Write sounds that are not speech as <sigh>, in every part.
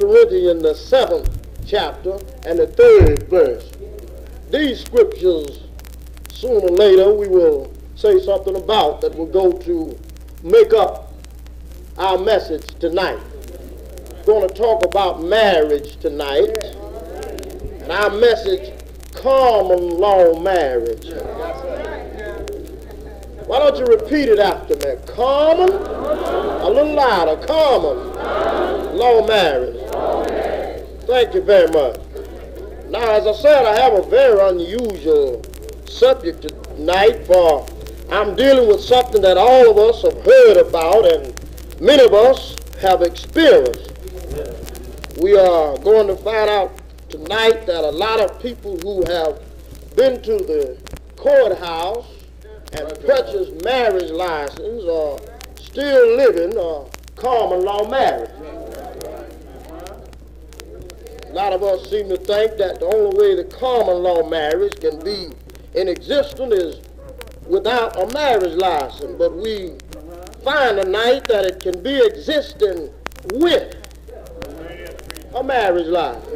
Corinthians, the seventh chapter and the third verse. These scriptures, sooner or later, we will say something about that will go to make up our message tonight. We're going to talk about marriage tonight. And our message, common law marriage. Why don't you repeat it after me? Common, a little louder, common law marriage. Thank you very much. Now, as I said, I have a very unusual subject tonight for I'm dealing with something that all of us have heard about and many of us have experienced. We are going to find out tonight that a lot of people who have been to the courthouse and purchased marriage license are still living a common law marriage. A lot of us seem to think that the only way the common law marriage can be in existence is without a marriage license. But we find tonight that it can be existing with a marriage license.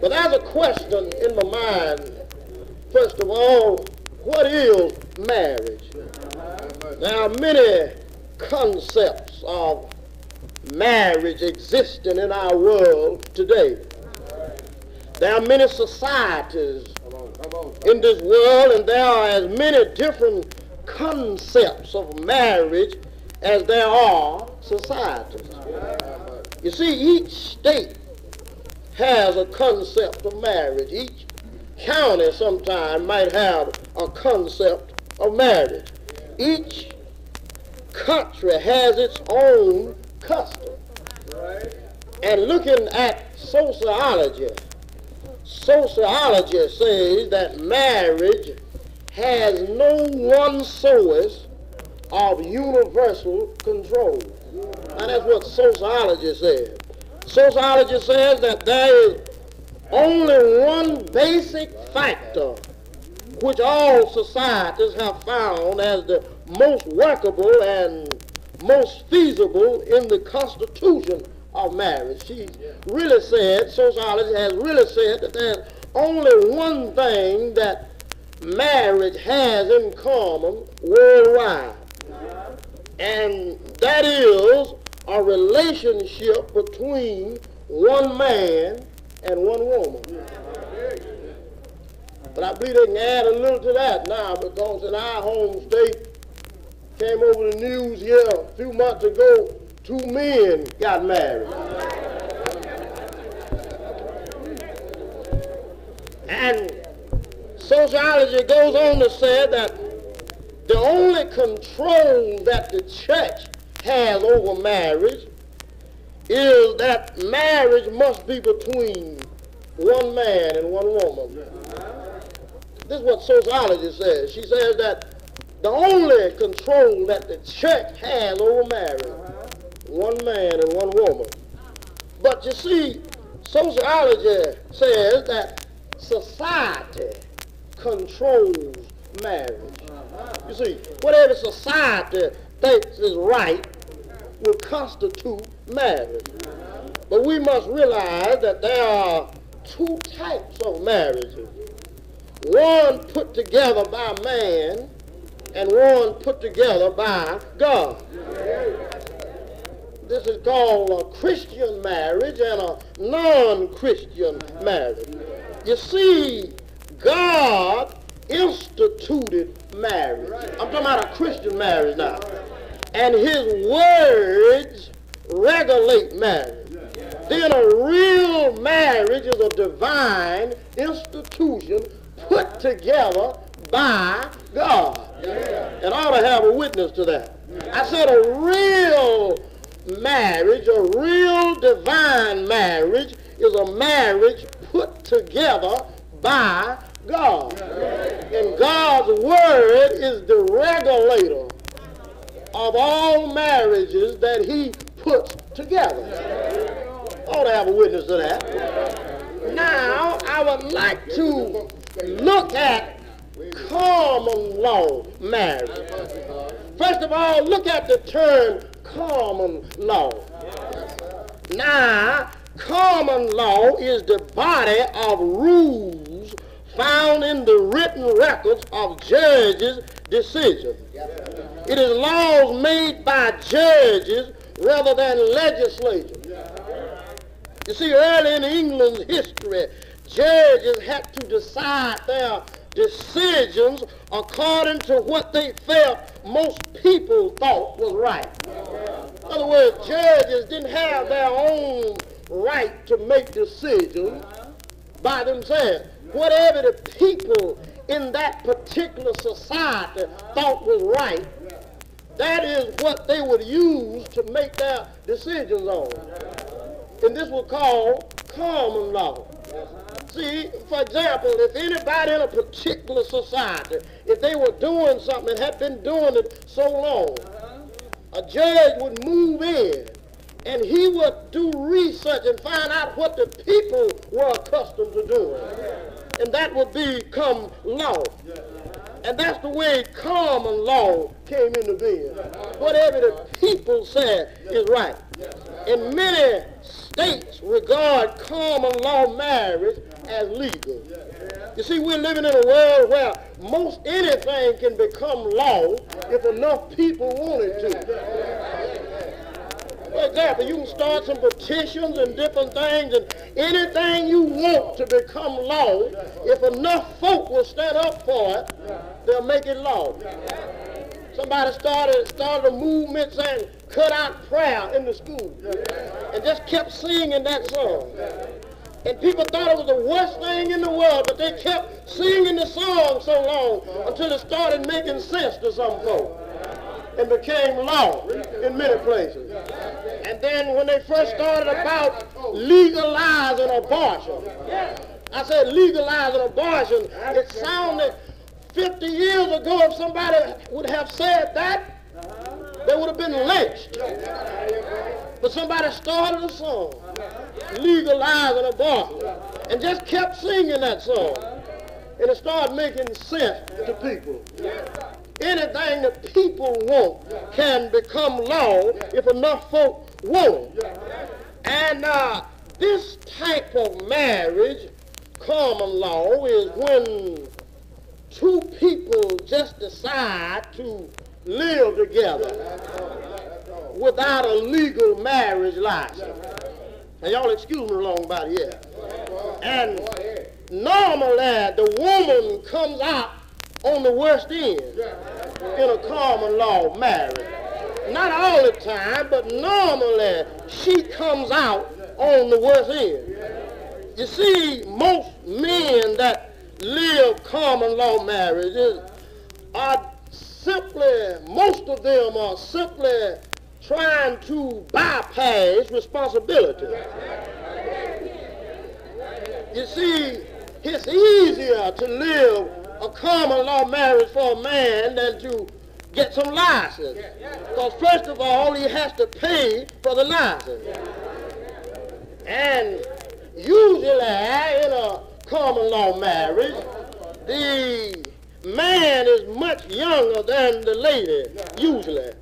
But there's a question in my mind. First of all, what is marriage? There are many concepts of marriage existing in our world today. There are many societies in this world, and there are as many different concepts of marriage as there are societies. You see, each state has a concept of marriage. Each county sometimes might have a concept of marriage. Each country has its own custom. And looking at sociology, sociology says that marriage has no one source of universal control. And that's what sociology says. Sociology says that there is only one basic factor which all societies have found as the most workable and most feasible in the constitution of marriage. She really said, sociology has really said that there's only one thing that marriage has in common worldwide. And that is a relationship between one man and one woman. But I believe they can add a little to that now because in our home state, came over the news here a few months ago, two men got married. And sociology goes on to say that the only control that the church has over marriage is that marriage must be between one man and one woman. This is what sociology says. She says that the only control that the church has over marriage, one man and one woman. But you see, sociology says that society controls marriage. You see, whatever society thinks is right will constitute marriage. But we must realize that there are two types of marriages. One put together by man and one put together by God. This is called a Christian marriage and a non-Christian marriage. You see, God instituted marriage. I'm talking about a Christian marriage now. And his words regulate marriage. Then a real marriage is a divine institution put together by God. And I ought to have a witness to that. I said a real marriage, a real divine marriage is a marriage put together by God. And God's word is the regulator of all marriages that he puts together. I ought to have a witness to that. Now, I would like to look at common law marriage. First of all, look at the term common law. Now, common law is the body of rules found in the written records of judges' decisions. It is laws made by judges rather than legislators. You see, early in England's history, judges had to decide their decisions according to what they felt most people thought was right. In other words, judges didn't have their own right to make decisions by themselves. Whatever the people in that particular society thought was right, that is what they would use to make their decisions on. And this was called common law. See, for example, if anybody in a particular society, if they were doing something and had been doing it so long, uh-huh. a judge would move in and he would do research and find out what the people were accustomed to doing. And that would become law. Uh-huh. And that's the way common law came into being. Uh-huh. Whatever the people said is right. In many states regard common law marriage as legal. You see, we're living in a world where most anything can become law if enough people want it to. For example, you can start some petitions and different things, and anything you want to become law, if enough folk will stand up for it, they'll make it law. Somebody started started a movement saying, cut out prayer in the school, and just kept singing that song. And people thought it was the worst thing in the world, but they kept singing the song so long until it started making sense to some folk and became law in many places. And then when they first started about legalizing abortion, I said legalizing abortion, it sounded 50 years ago if somebody would have said that, they would have been lynched. But somebody started a song legalizing abortion and just kept singing that song. And it started making sense to people. Anything that people want can become law if enough folk want it. And uh, this type of marriage, common law, is when two people just decide to live together without a legal marriage license. And y'all excuse me along about here. And normally the woman comes out on the worst end in a common law marriage. Not all the time, but normally she comes out on the worst end. You see, most men that live common law marriages are simply, most of them are simply trying to bypass responsibility. You see, it's easier to live a common law marriage for a man than to get some license. Because first of all, he has to pay for the license. And usually in a common law marriage, the man is much younger than the lady, usually.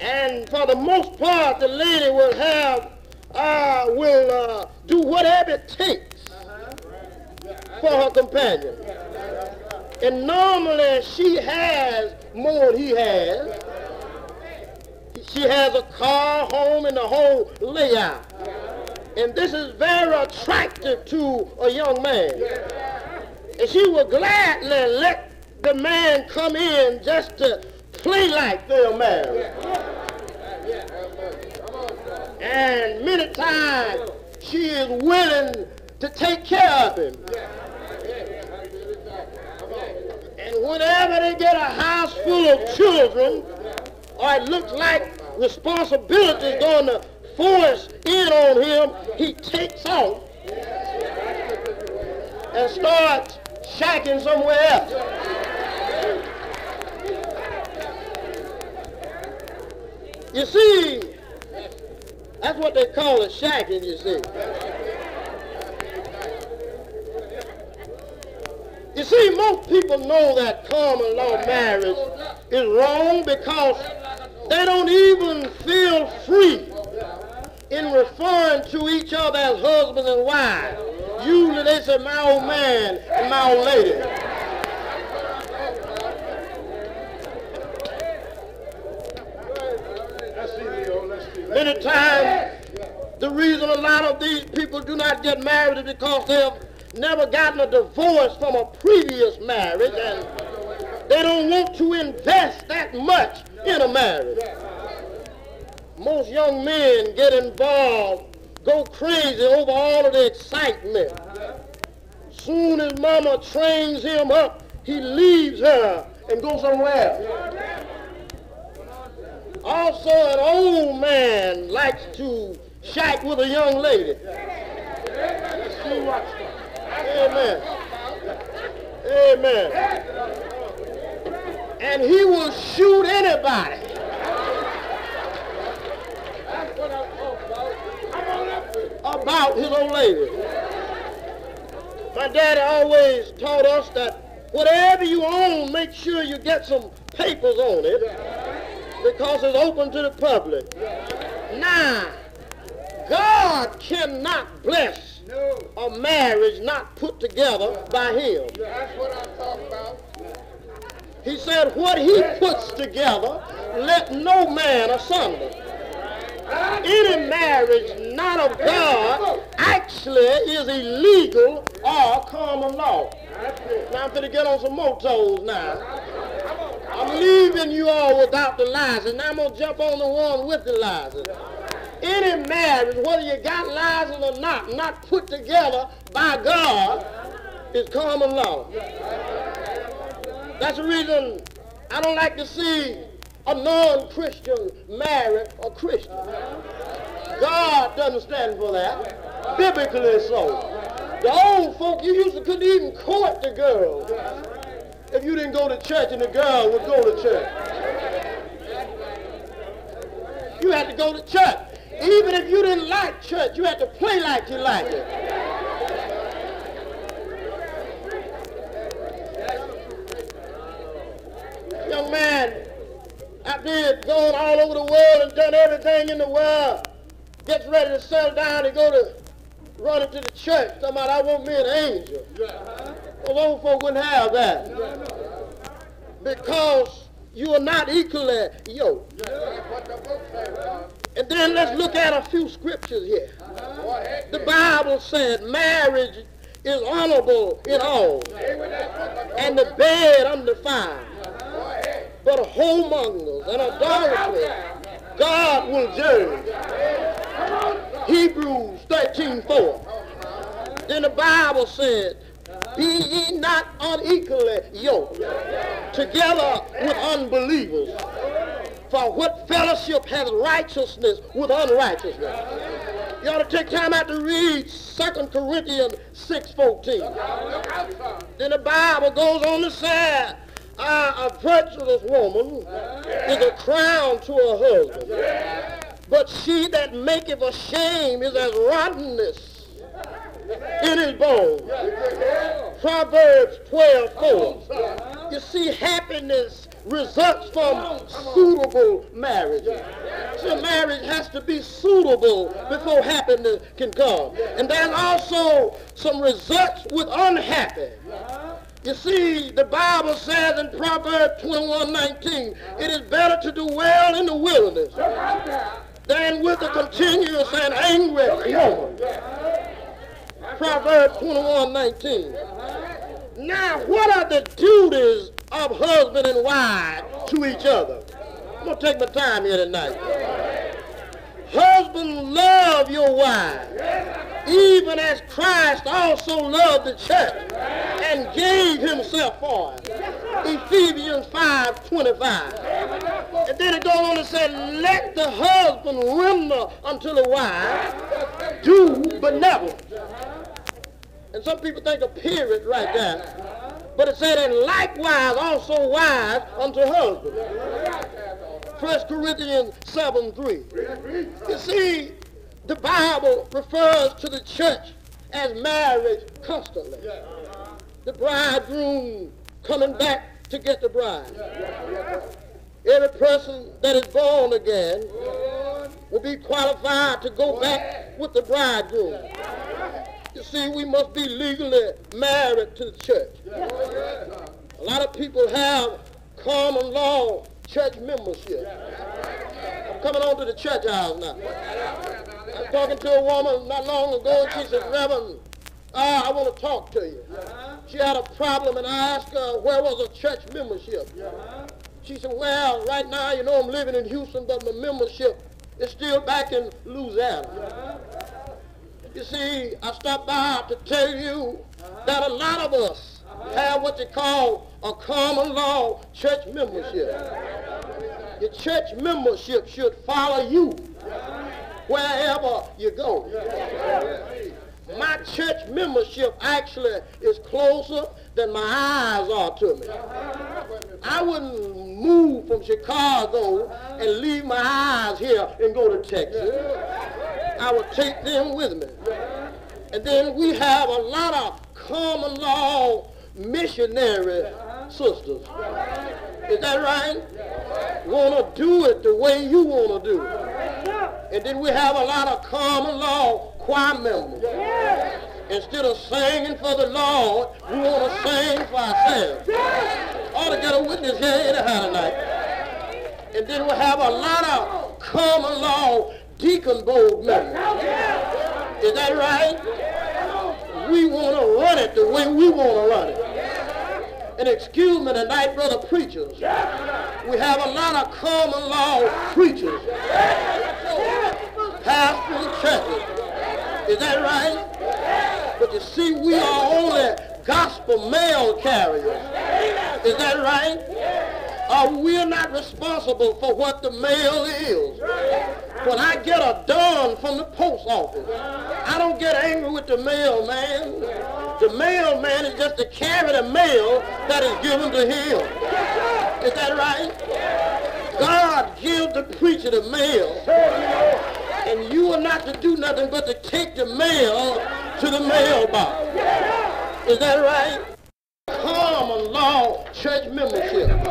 And for the most part, the lady will have, uh, will uh, do whatever it takes for her companion. And normally she has more than he has. She has a car, home, and the whole layout. And this is very attractive to a young man. And she will gladly let the man come in just to play like they're married. And many times she is willing to take care of him. And whenever they get a house full of children, or it looks like responsibility is going to force in on him, he takes off and starts shacking somewhere else. You see, that's what they call a shacking, you see. You see, most people know that common law marriage is wrong because they don't even feel free in referring to each other as husband and wife. Usually they say my old man and my old lady. Many times, the reason a lot of these people do not get married is because they have never gotten a divorce from a previous marriage and they don't want to invest that much in a marriage. Most young men get involved, go crazy over all of the excitement. Soon as mama trains him up, he leaves her and goes somewhere else. Also, an old man likes to shack with a young lady. Amen. Amen. And he will shoot anybody. About his old lady. My daddy always taught us that whatever you own, make sure you get some papers on it because it's open to the public. Now, God cannot bless a marriage not put together by him. That's what I'm talking about. He said, what he puts together, let no man asunder. Any marriage not of God actually is illegal or common law. Now I'm going to get on some more toes now. I'm leaving you all without the lies, and I'm going to jump on the one with the license. Any marriage, whether you got lies or not, not put together by God, is common law. That's the reason I don't like to see a non-Christian marry a Christian. God doesn't stand for that. Biblically so. The old folk, you used to couldn't even court the girl if you didn't go to church and the girl would go to church. You had to go to church. Even if you didn't like church, you had to play like you liked it. Young man, after he'd gone all over the world and done everything in the world, gets ready to settle down and go to run into the church, about, I want me an angel. Well, old folk wouldn't have that. Because you are not equally yoked. And then let's look at a few scriptures here. The Bible said marriage is honorable in all, and the bed undefiled. But whoremongers and idolatry, God will judge. Hebrews 13, 4. Then the Bible said, Be ye not unequally yoked together with unbelievers. For what fellowship has righteousness with unrighteousness? You ought to take time out to read 2 Corinthians 6.14. Look out. Then the Bible goes on to say, a virtuous woman is a crown to her husband. But she that maketh a shame is as rottenness in his bones. Proverbs 12, 4. You see, happiness results from suitable marriage. So marriage has to be suitable before happiness can come. And there's also some results with unhappy. You see, the Bible says in Proverbs 21, 19, it is better to do well in the wilderness than with a continuous and angry woman. Proverbs 21, 19. Now, what are the duties of husband and wife to each other? I'm going to take my time here tonight. Husband, love your wife, even as Christ also loved the church and gave himself for it. Ephesians 5, 25. And then it goes on to say, let the husband render unto the wife, due benevolence. And some people think a period right there. But it said, and likewise also wives unto husbands. 1 Corinthians 7, 3. You see, the Bible refers to the church as marriage constantly. The bridegroom coming back to get the bride. Every person that is born again will be qualified to go back with the bridegroom. You see, we must be legally married to the church. A lot of people have common law church membership. I'm coming on to the church house now. I was talking to a woman not long ago, and she said, Reverend, uh, I want to talk to you. She had a problem, and I asked her, where was her church membership? She said, well, right now, you know, I'm living in Houston, but my membership is still back in Louisiana. You see, I stopped by to tell you uh-huh. that a lot of us uh-huh. have what they call a common law church membership. Your church membership should follow you wherever you go. My church membership actually is closer than my eyes are to me. Uh-huh. I wouldn't move from Chicago and leave my eyes here and go to Texas. I would take them with me. And then we have a lot of common law missionary sisters. Is that right? Want to do it the way you want to do it. And then we have a lot of common law choir members. Instead of singing for the Lord, we want to sing for ourselves. Ought to get a witness here anyhow tonight. And then we have a lot of common law deacon members. Is that right? We want to run it the way we want to run it. And excuse me tonight, brother preachers. We have a lot of common law preachers. Pastors churches. Is that right? But you see, we are only gospel mail carriers. Is that right? Uh, we're not responsible for what the mail is. When I get a dun from the post office, I don't get angry with the mailman. The mailman is just to carry the mail that is given to him. Is that right? God gives the preacher the mail. And you are not to do nothing but to take the mail to the mailbox. Is that right? Common law church membership.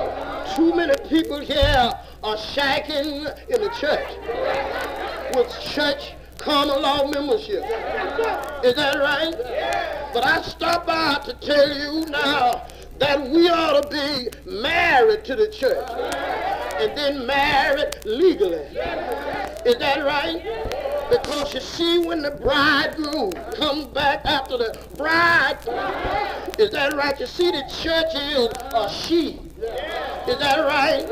Too many people here are shacking in the church with church common law membership. Is that right? But I stop by to tell you now that we ought to be married to the church and then married legally. Is that right? Because you see, when the bridegroom comes back after the bride, is that right? You see, the church is a she. Is that right?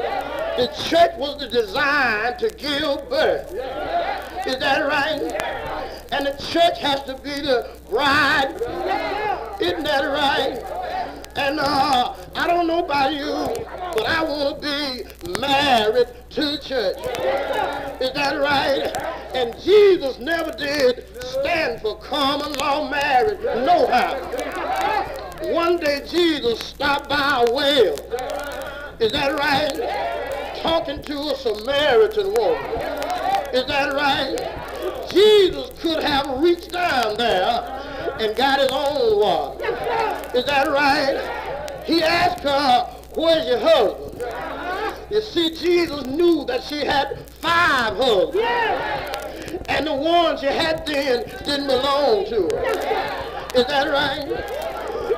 The church was designed to give birth. Is that right? And the church has to be the bride. Isn't that right? And uh, I don't know about you, but I want to be married to the church. Is that right? And Jesus never did stand for common law marriage. No how. One day Jesus stopped by a well. Is that right? Talking to a Samaritan woman. Is that right? Jesus could have reached down there and got his own water. Is that right? He asked her, where's your husband? You see, Jesus knew that she had five husbands. And the one she had then didn't belong to her. Is that right?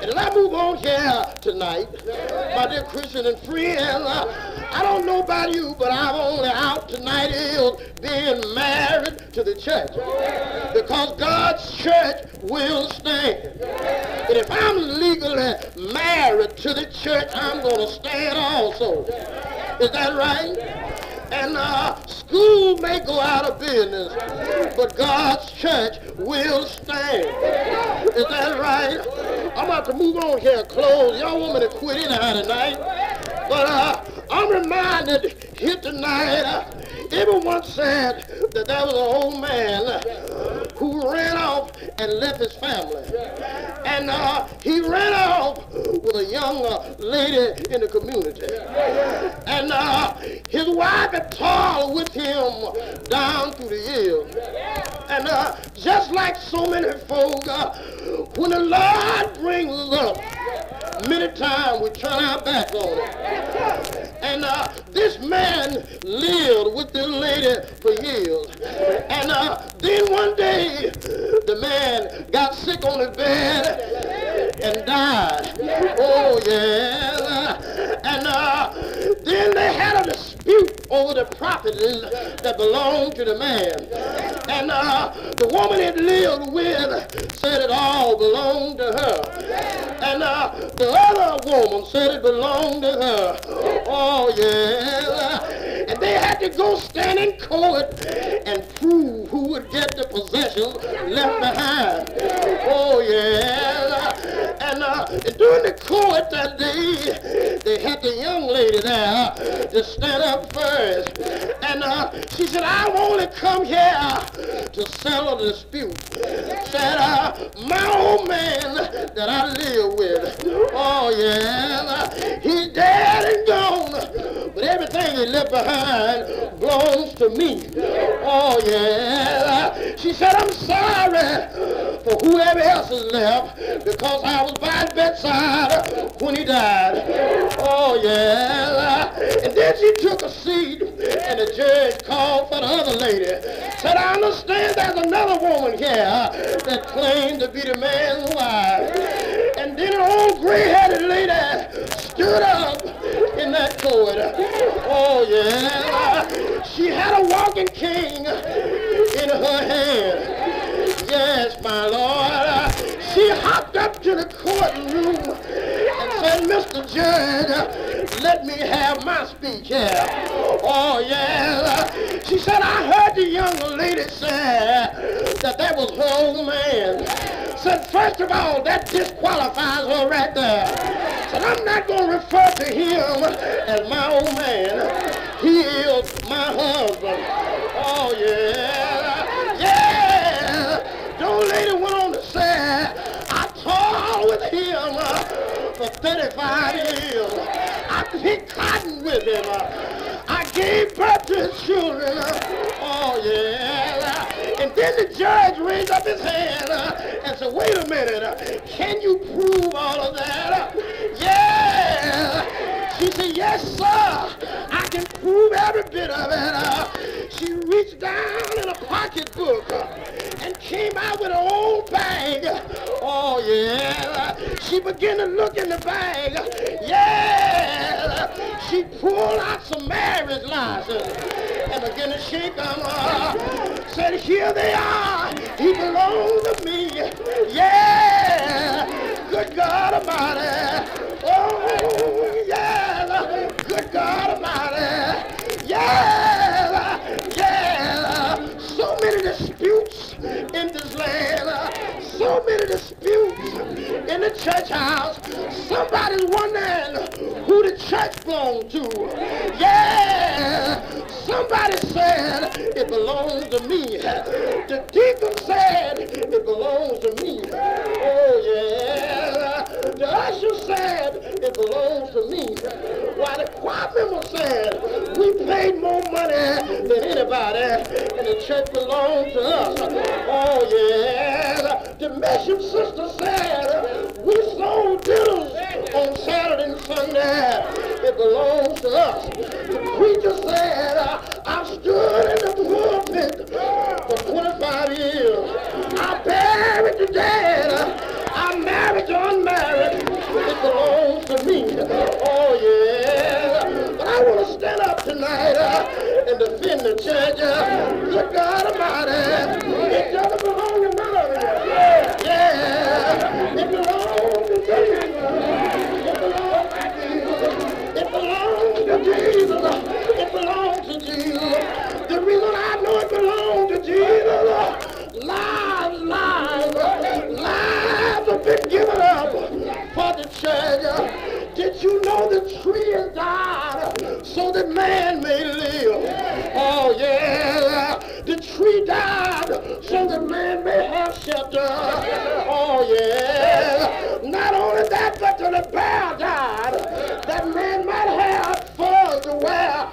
And I move on here tonight, my dear Christian and friend, uh, I don't know about you, but I'm only out tonight being married to the church. Because God's church will stand. And if I'm legally married to the church, I'm going to stand also. Is that right? And uh, school may go out of business, but God's church will stand. Is that right? I'm about to move on here, close. Y'all want me to quit anyhow tonight? But uh, I'm reminded here tonight, uh, everyone said that there was an old man who ran off and left his family. And uh, he ran off with a young uh, lady in the community. And uh, his wife had toiled with him down through the years. And uh, just like so many folk, when the Lord brings us up, many times we turn our back on it. And uh, this man lived with this lady for years. And uh, then one day, the man got sick on his bed and died. Oh, yeah. And uh, then they had a dispute over the property that belonged to the man. And uh, the woman he lived with said it all belonged to her. And uh, the other woman said it belonged to her. Oh, yeah. And they had to go stand in court and prove who would get the possession left behind. Oh, yeah. And, uh, during the court that day, they had the young lady there to stand up first. And uh, she said, I've only come here to settle a dispute. Said, uh, my old man that I live with, oh yeah, he's dead and gone. Everything he left behind belongs to me. Oh yeah. She said, I'm sorry for whoever else is left because I was by his bedside when he died. Oh yeah. And then she took a seat and the judge called for the other lady. Said, I understand there's another woman here that claimed to be the man's wife. Then an old gray-headed lady stood up in that court. Oh yeah. She had a walking cane in her hand. Yes, my Lord. She hopped up to the courtroom and said, Mr. Judge, let me have my speech here. Oh, yeah. She said, I heard the young lady said that that was her old man. Said, first of all, that disqualifies her right there. Said, I'm not going to refer to him as my old man. He is my husband. Oh, yeah. Yeah. The old lady went on to say, I toiled with him uh, for 35 years. I picked cotton with him. Uh, I to his children. Oh, yeah. And then the judge raised up his hand and said, wait a minute. Can you prove all of that? Yeah. She said, yes, sir. Can prove every bit of it. Uh, she reached down in a pocketbook uh, and came out with an old bag. Oh, yeah. She began to look in the bag. Yeah. She pulled out some marriage license and began to shake them. Uh, said, here they are. He belongs to me. Yeah. The church house. Somebody's wondering who the church belongs to. Yeah. Somebody said it belongs to me. The deacon said it belongs to me. Oh, yeah. The usher said it belongs to me. While the choir member said we paid more money than anybody and the church belongs to us. Oh, yeah. The mission sister said sold dinners on Saturday and Sunday. It belongs to us. The preacher said, I've stood in the pulpit for 25 years. I buried the dead. I'm married to unmarried. It belongs to me. Oh, yeah. But I want to stand up tonight uh, and defend the church. Uh, good God Almighty. shelter. Oh, yes. Not only that, but to the paradise that man might have for to wear.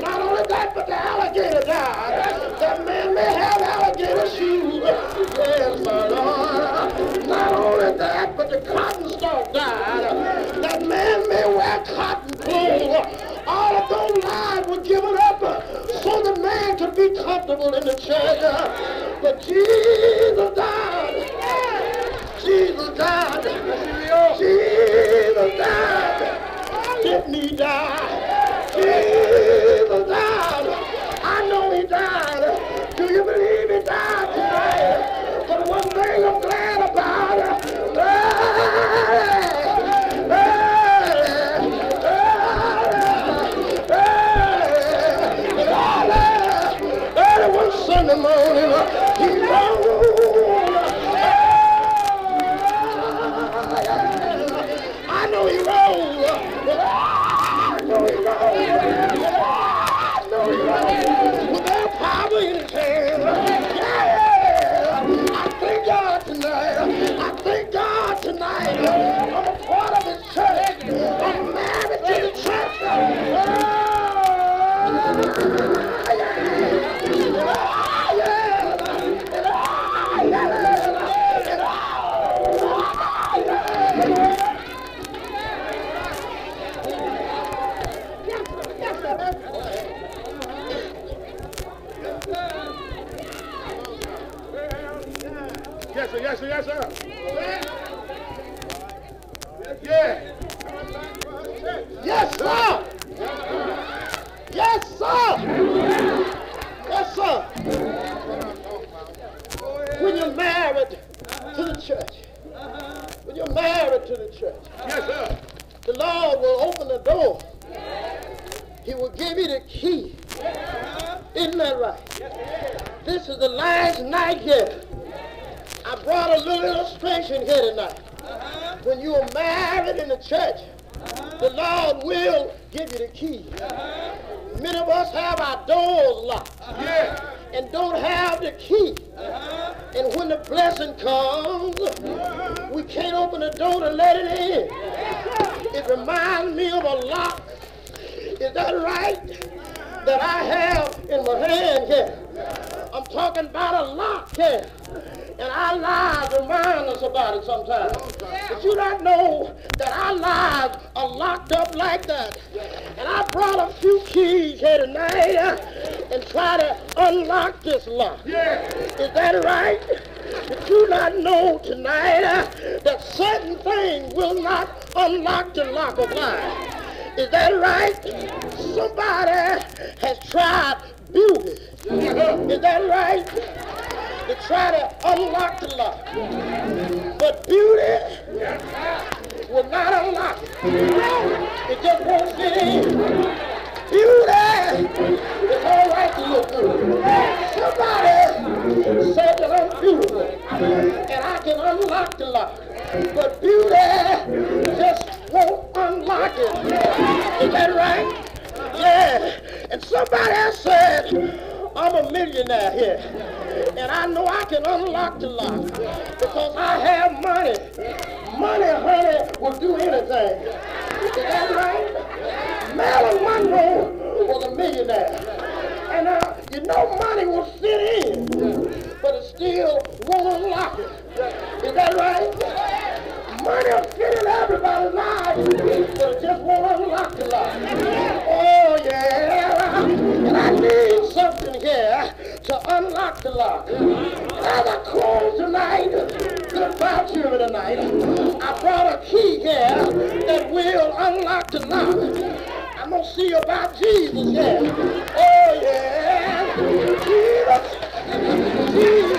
Not only that, but the alligator died. That man may have alligator shoes. Yes, my Lord. Not only that, but the cotton stalk died. That man may wear cotton clothes. All of those lives were given up so the man could be comfortable in the church. But Jesus died. Jesus <laughs> Yes, sir, yes, sir, yes, sir. Yeah. Yes, sir. Yes, sir. Yes, sir. When you're married to the church, when you're married to the church, Yes, sir. the Lord will open the door. He will give you the key. Isn't that right? This is the last night here. Brought a little illustration here tonight. Uh-huh. When you are married in the church, uh-huh. the Lord will give you the key. Uh-huh. Many of us have our doors locked Yeah. and don't have the key. And when the blessing comes, we can't open the door to let it in. It reminds me of a lock. Is that right? That I have in my hand here. I'm talking about a lock here. And our lives remind us about it sometimes. But you don't know that our lives are locked up like that. And I brought a few keys here tonight uh, and try to unlock this lock. Yeah. Is that right? But you not know tonight uh, that certain things will not unlock the lock of life. Is that right? Somebody has tried beauty. Is that right? To try to unlock the lock. But beauty will not unlock it. It just won't fit in. Beauty is all right to look good. Somebody said that I'm beautiful and I can unlock the lock. But beauty just won't unlock it. Is that right? Yeah. And somebody else said, I'm a millionaire here. And I know I can unlock the lock because I have money. Money, honey, will do anything. Is that right? Marilyn Monroe was a millionaire. And uh, you know money will fit in, but it still won't unlock it. Is that right? Money will fit in everybody's life, but it just won't unlock the lock. Oh, yeah. And I need something here to unlock the lock. I close tonight, goodbye children tonight, I brought a key here that will unlock the lock. I'm gonna see about Jesus here. Oh yeah, Jesus, Jesus,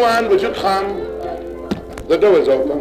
one? Would you come? The door is open.